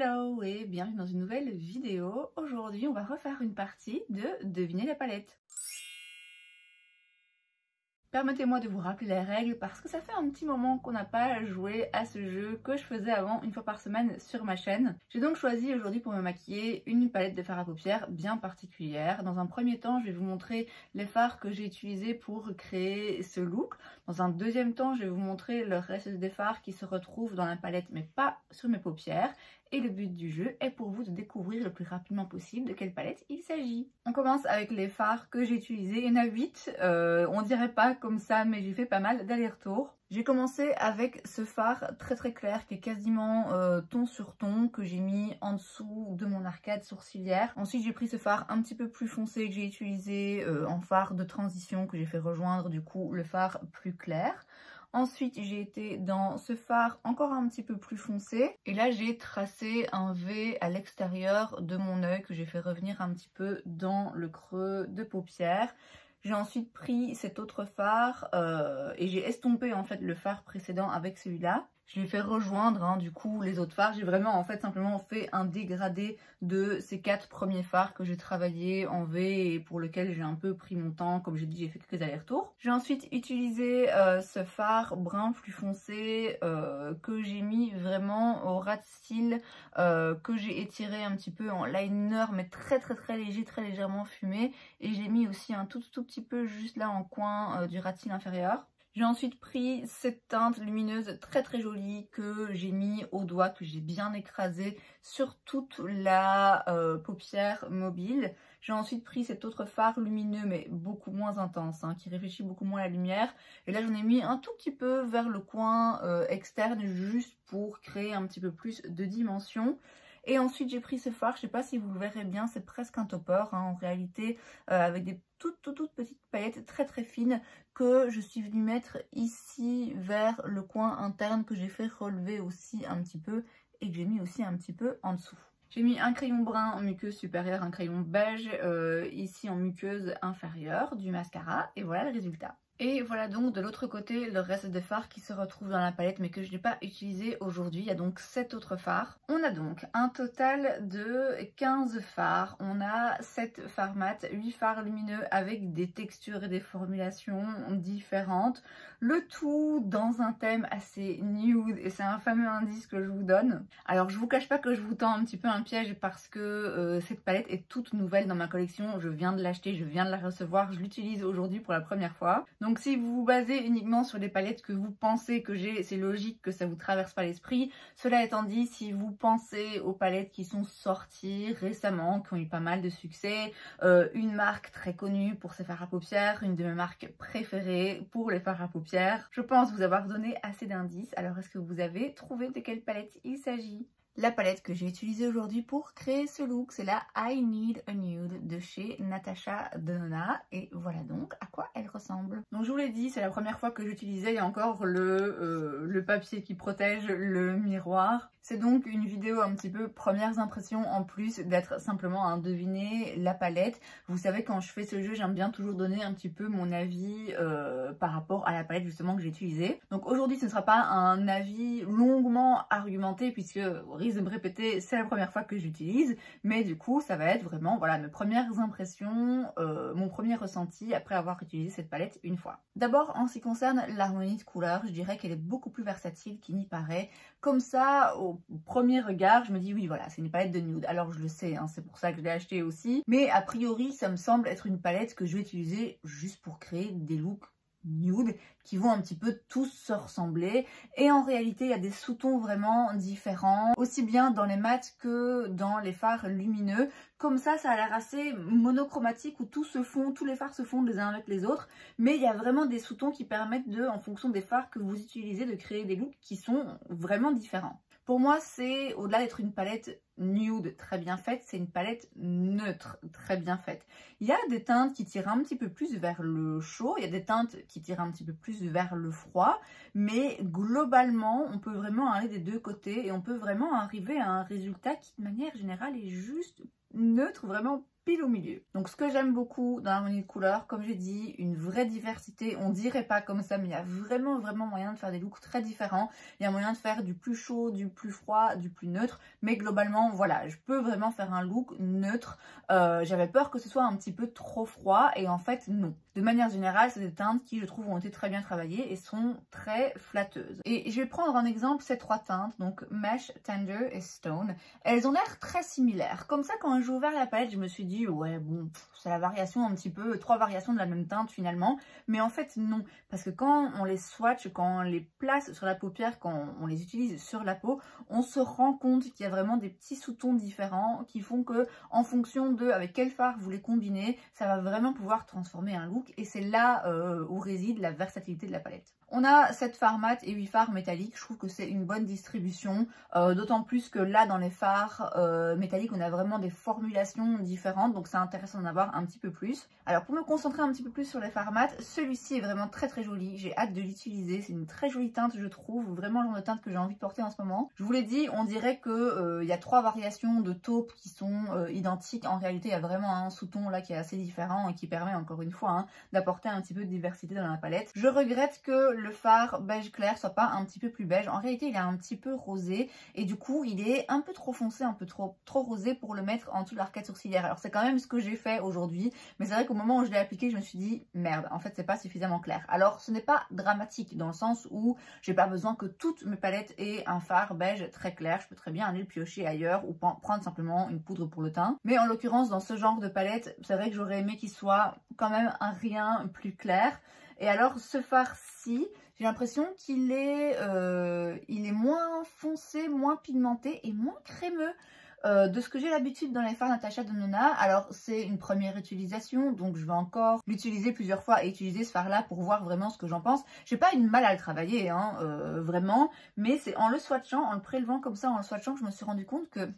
Hello et bienvenue dans une nouvelle vidéo. Aujourd'hui, on va refaire une partie de Deviner la palette. Permettez-moi de vous rappeler les règles parce que ça fait un petit moment qu'on n'a pas joué à ce jeu que je faisais avant une fois par semaine sur ma chaîne. J'ai donc choisi aujourd'hui pour me maquiller une palette de fard à paupières bien particulière. Dans un premier temps, je vais vous montrer les fards que j'ai utilisés pour créer ce look. Dans un deuxième temps, je vais vous montrer le reste des fards qui se retrouvent dans la palette mais pas sur mes paupières. Et le but du jeu est pour vous de découvrir le plus rapidement possible de quelle palette il s'agit. On commence avec les fards que j'ai utilisés. Il y en a 8. Euh, on dirait pas comme ça, mais j'ai fait pas mal d'allers-retours. J'ai commencé avec ce phare très très clair qui est quasiment euh, ton sur ton que j'ai mis en dessous de mon arcade sourcilière. Ensuite j'ai pris ce phare un petit peu plus foncé que j'ai utilisé euh, en phare de transition que j'ai fait rejoindre du coup le phare plus clair. Ensuite, j'ai été dans ce phare encore un petit peu plus foncé. Et là, j'ai tracé un V à l'extérieur de mon œil que j'ai fait revenir un petit peu dans le creux de paupière. J'ai ensuite pris cet autre phare euh, et j'ai estompé en fait le phare précédent avec celui-là. Je l'ai fait rejoindre hein, du coup les autres phares. J'ai vraiment en fait simplement fait un dégradé de ces quatre premiers phares que j'ai travaillé en V et pour lequel j'ai un peu pris mon temps. Comme j'ai dit, j'ai fait quelques allers-retours. J'ai ensuite utilisé euh, ce phare brun plus foncé euh, que j'ai mis vraiment au ras de cils, euh, que j'ai étiré un petit peu en liner mais très très très léger, très légèrement fumé. Et j'ai mis aussi un tout tout petit peu juste là en coin du ras de cils inférieur. J'ai ensuite pris cette teinte lumineuse très très jolie que j'ai mis au doigt, que j'ai bien écrasé sur toute la euh, paupière mobile. J'ai ensuite pris cet autre phare lumineux mais beaucoup moins intense, hein, qui réfléchit beaucoup moins la lumière. Et là j'en ai mis un tout petit peu vers le coin euh, externe juste pour créer un petit peu plus de dimension. Et ensuite j'ai pris ce phare, je sais pas si vous le verrez bien, c'est presque un topper hein, en réalité, euh, avec des toutes, toutes, toutes petites paillettes très très fines que je suis venue mettre ici vers le coin interne que j'ai fait relever aussi un petit peu et que j'ai mis aussi un petit peu en dessous. J'ai mis un crayon brun en muqueuse supérieure, un crayon beige euh, ici en muqueuse inférieure, du mascara et voilà le résultat. Et voilà donc de l'autre côté le reste des fards qui se retrouvent dans la palette mais que je n'ai pas utilisé aujourd'hui. Il y a donc 7 autres fards. On a donc un total de 15 fards. On a 7 fards mat, 8 fards lumineux avec des textures et des formulations différentes. Le tout dans un thème assez nude et c'est un fameux indice que je vous donne. Alors je vous cache pas que je vous tends un petit peu un piège parce que euh, cette palette est toute nouvelle dans ma collection. Je viens de l'acheter, je viens de la recevoir, je l'utilise aujourd'hui pour la première fois. Donc si vous vous basez uniquement sur les palettes que vous pensez que j'ai, c'est logique que ça vous traverse pas l'esprit. Cela étant dit, si vous pensez aux palettes qui sont sorties récemment, qui ont eu pas mal de succès, euh, une marque très connue pour ses fards à paupières, une de mes marques préférées pour les fards à paupières, je pense vous avoir donné assez d'indices. Alors est-ce que vous avez trouvé de quelle palette il s'agit? La palette que j'ai utilisée aujourd'hui pour créer ce look, c'est la I Need a Nude de chez Natasha Denona. Et voilà donc à quoi elle ressemble. Donc je vous l'ai dit, c'est la première fois que j'utilisais, encore le, euh, le papier qui protège le miroir. C'est donc une vidéo un petit peu premières impressions en plus d'être simplement un deviner la palette. Vous savez quand je fais ce jeu j'aime bien toujours donner un petit peu mon avis euh, par rapport à la palette justement que j'ai utilisée. Donc aujourd'hui ce ne sera pas un avis longuement argumenté puisque risque de me répéter c'est la première fois que j'utilise mais du coup ça va être vraiment voilà mes premières impressions, euh, mon premier ressenti après avoir utilisé cette palette une fois. D'abord en ce qui concerne l'harmonie de couleurs je dirais qu'elle est beaucoup plus versatile qu'il n'y paraît. Comme ça au premier regard, je me dis oui voilà, c'est une palette de nude. Alors je le sais, hein, c'est pour ça que je l'ai acheté aussi. Mais a priori, ça me semble être une palette que je vais utiliser juste pour créer des looks nude qui vont un petit peu tous se ressembler. Et en réalité il y a des sous-tons vraiment différents aussi bien dans les mats que dans les fards lumineux. Comme ça ça a l'air assez monochromatique où tout se fond, tous les fards se fondent les uns avec les autres. Mais il y a vraiment des sous-tons qui permettent de en fonction des fards que vous utilisez de créer des looks qui sont vraiment différents pour moi, c'est, au-delà d'être une palette nude très bien faite, c'est une palette neutre très bien faite. Il y a des teintes qui tirent un petit peu plus vers le chaud, il y a des teintes qui tirent un petit peu plus vers le froid, mais globalement, on peut vraiment aller des deux côtés et on peut vraiment arriver à un résultat qui, de manière générale, est juste neutre, vraiment au milieu. Donc ce que j'aime beaucoup dans l'harmonie de couleurs, comme j'ai dit, une vraie diversité. On dirait pas comme ça, mais il y a vraiment vraiment moyen de faire des looks très différents. Il y a moyen de faire du plus chaud, du plus froid, du plus neutre. Mais globalement, voilà, je peux vraiment faire un look neutre. Euh, j'avais peur que ce soit un petit peu trop froid et en fait non. De manière générale, c'est des teintes qui je trouve ont été très bien travaillées et sont très flatteuses. Et je vais prendre en exemple ces trois teintes, donc Mesh, Tender et Stone. Elles ont l'air très similaires. Comme ça, quand j'ai ouvert la palette, je me suis dit, ouais, bon, c'est la variation un petit peu, trois variations de la même teinte finalement. Mais en fait, non. Parce que quand on les swatch, quand on les place sur la paupière, quand on les utilise sur la peau, on se rend compte qu'il y a vraiment des petits sous-tons différents qui font que, en fonction de avec quel fard vous les combinez, ça va vraiment pouvoir transformer un look. Et c'est là euh, où réside la versatilité de la palette. On a 7 fards mat et 8 fards métalliques. Je trouve que c'est une bonne distribution. Euh, d'autant plus que là, dans les fards euh, métalliques, on a vraiment des formulations différentes. Donc, c'est intéressant d'en avoir un petit peu plus. Alors, pour me concentrer un petit peu plus sur les mat, celui-ci est vraiment très très joli. J'ai hâte de l'utiliser. C'est une très jolie teinte, je trouve. Vraiment le genre de teinte que j'ai envie de porter en ce moment. Je vous l'ai dit, on dirait qu'il euh, y a trois variations de taupe qui sont identiques. En réalité, il y a vraiment un sous-ton là qui est assez différent et qui permet, encore une fois, hein, d'apporter un petit peu de diversité dans la palette. Je regrette que le fard beige clair soit pas un petit peu plus beige. En réalité, il est un petit peu rosé et du coup, il est un peu trop foncé, un peu trop, trop rosé pour le mettre en dessous de l'arcade sourcilière. Alors, c'est quand même ce que j'ai fait aujourd'hui, mais c'est vrai qu'au moment où je l'ai appliqué, je me suis dit, merde, en fait, c'est pas suffisamment clair. Alors, ce n'est pas dramatique dans le sens où j'ai pas besoin que toutes mes palettes aient un fard beige très clair. Je peux très bien aller le piocher ailleurs ou prendre simplement une poudre pour le teint. Mais en l'occurrence, dans ce genre de palette, c'est vrai que j'aurais aimé qu'il soit quand même un rien plus clair. Et alors ce fard-ci, j'ai l'impression qu'il est, euh, est moins foncé, moins pigmenté et moins crémeux. Euh, de ce que j'ai l'habitude dans les fards Natasha Denona, alors c'est une première utilisation, donc je vais encore l'utiliser plusieurs fois et utiliser ce fard là pour voir vraiment ce que j'en pense. J'ai pas une mal à le travailler, hein, euh, vraiment, mais c'est en le swatchant, en le prélevant comme ça, en le swatchant, que je me suis rendu compte que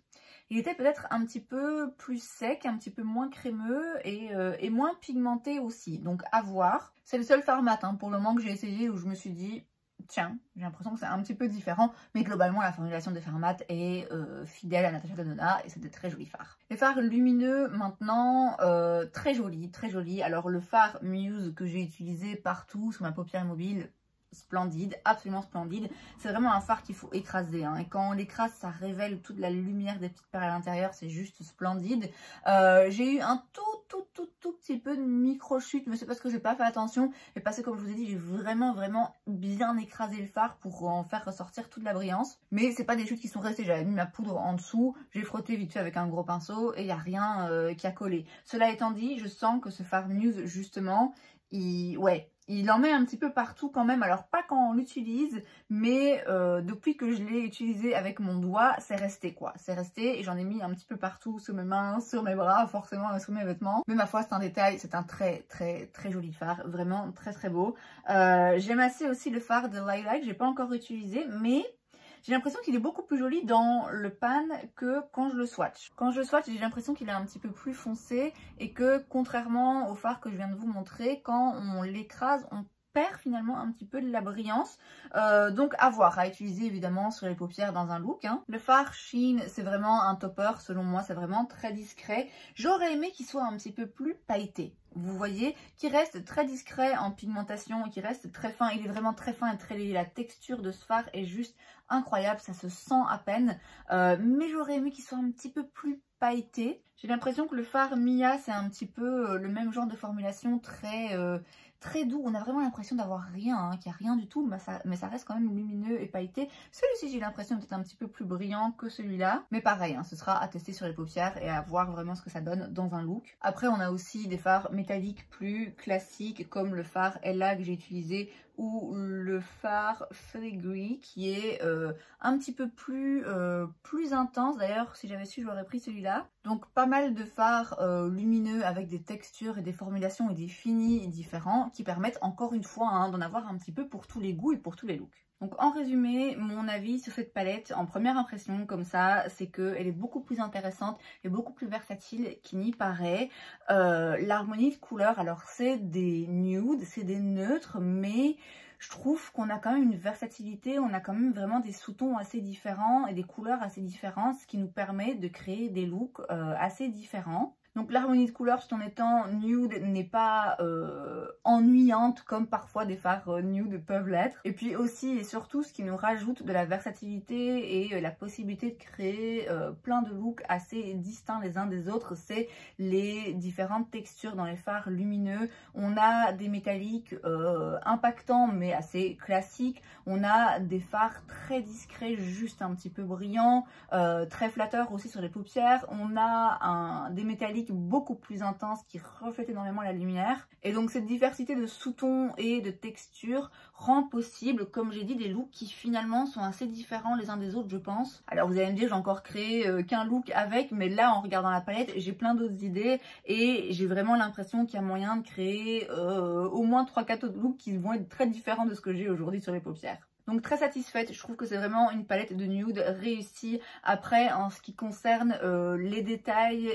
il était peut-être un petit peu plus sec, un petit peu moins crémeux et, euh, moins pigmenté aussi. Donc à voir. C'est le seul format hein, pour le moment que j'ai essayé où je me suis dit tiens, j'ai l'impression que c'est un petit peu différent, mais globalement la formulation des fards mat est euh, fidèle à Natasha Denona et c'est des très jolis fards. Les fards lumineux maintenant, euh, très jolis, très jolis. Alors le fard Muse que j'ai utilisé partout sur ma paupière mobile, splendide, absolument splendide. C'est vraiment un phare qu'il faut écraser. Hein. Et quand on l'écrase, ça révèle toute la lumière des petites perles à l'intérieur. C'est juste splendide. Euh, j'ai eu un tout, tout, tout, tout petit peu de micro-chute, mais c'est parce que j'ai pas fait attention. Et parce que, comme je vous ai dit, j'ai vraiment, vraiment bien écrasé le phare pour en faire ressortir toute la brillance. Mais c'est pas des chutes qui sont restées. J'avais mis ma poudre en dessous. J'ai frotté vite fait avec un gros pinceau et il n'y a rien euh, qui a collé. Cela étant dit, je sens que ce phare Muse, justement, il, ouais, il en met un petit peu partout quand même, alors pas quand on l'utilise, mais euh, depuis que je l'ai utilisé avec mon doigt, c'est resté quoi. C'est resté et j'en ai mis un petit peu partout sur mes mains, sur mes bras, forcément, sur mes vêtements. Mais ma foi, c'est un détail, c'est un très très très joli phare, vraiment très très beau. Euh, J'aime assez aussi le phare de Lilac, j'ai pas encore utilisé, mais j'ai l'impression qu'il est beaucoup plus joli dans le pan que quand je le swatch. Quand je le swatch, j'ai l'impression qu'il est un petit peu plus foncé et que contrairement au phare que je viens de vous montrer, quand on l'écrase, on perd finalement un petit peu de la brillance. Euh, donc à voir, à utiliser évidemment sur les paupières dans un look. Hein. Le fard Sheen, c'est vraiment un topper selon moi, c'est vraiment très discret. J'aurais aimé qu'il soit un petit peu plus pailleté. Vous voyez, qui reste très discret en pigmentation qui reste très fin. Il est vraiment très fin et très léger. La texture de ce fard est juste incroyable, ça se sent à peine. Euh, mais j'aurais aimé qu'il soit un petit peu plus pailleté. J'ai l'impression que le fard Mia, c'est un petit peu euh, le même genre de formulation très très doux. On a vraiment l'impression d'avoir rien, hein, qu'il n'y a rien du tout, mais ça, reste quand même lumineux et pailleté. Celui-ci, j'ai l'impression d'être un petit peu plus brillant que celui-là. Mais pareil, hein, ce sera à tester sur les paupières et à voir vraiment ce que ça donne dans un look. Après, on a aussi des fards métalliques plus classiques, comme le fard Ella que j'ai utilisé ou le phare Filigree qui est euh, un petit peu plus, euh, plus intense. D'ailleurs, si j'avais su, j'aurais pris celui-là. Donc pas mal de fards euh, lumineux avec des textures et des formulations et des finis différents qui permettent encore une fois hein, d'en avoir un petit peu pour tous les goûts et pour tous les looks. Donc en résumé, mon avis sur cette palette, en première impression comme ça, c'est qu'elle est beaucoup plus intéressante et beaucoup plus versatile qu'il n'y paraît. Euh, l'harmonie de couleurs, alors c'est des nudes, c'est des neutres, mais je trouve qu'on a quand même une versatilité, on a quand même vraiment des sous-tons assez différents et des couleurs assez différentes, ce qui nous permet de créer des looks euh, assez différents. Donc l'harmonie de couleurs tout en étant nude n'est pas euh, ennuyante comme parfois des fards euh, nude peuvent l'être. Et puis aussi et surtout ce qui nous rajoute de la versatilité et euh, la possibilité de créer plein de looks assez distincts les uns des autres, c'est les différentes textures dans les fards lumineux. On a des métalliques impactants mais assez classiques. On a des fards très discrets, juste un petit peu brillants, très flatteurs aussi sur les paupières. On a des métalliques beaucoup plus intense qui reflète énormément la lumière. Et donc cette diversité de sous-tons et de textures rend possible, comme j'ai dit, des looks qui finalement sont assez différents les uns des autres, je pense. Alors vous allez me dire, j'ai encore créé euh, qu'un look avec, mais là, en regardant la palette, j'ai plein d'autres idées et j'ai vraiment l'impression qu'il y a moyen de créer euh, au moins 3-4 autres looks qui vont être très différents de ce que j'ai aujourd'hui sur les paupières. Donc très satisfaite, je trouve que c'est vraiment une palette de nude réussie. Après, en ce qui concerne euh, les détails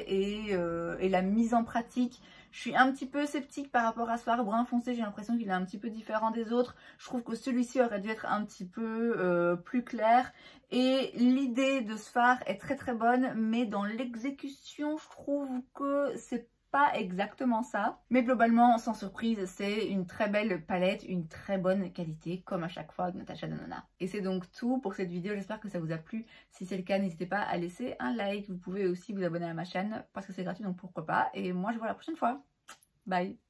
euh, et, la mise en pratique, je suis un petit peu sceptique par rapport à ce fard brun foncé, j'ai l'impression qu'il est un petit peu différent des autres. Je trouve que celui-ci aurait dû être un petit peu euh, plus clair. Et l'idée de ce phare est très très bonne, mais dans l'exécution, je trouve que c'est exactement ça. Mais globalement, sans surprise, c'est une très belle palette, une très bonne qualité, comme à chaque fois avec Natasha Denona. Et c'est donc tout pour cette vidéo, j'espère que ça vous a plu. Si c'est le cas, n'hésitez pas à laisser un like. Vous pouvez aussi vous abonner à ma chaîne parce que c'est gratuit, donc pourquoi pas. Et moi, je vous vois la prochaine fois. Bye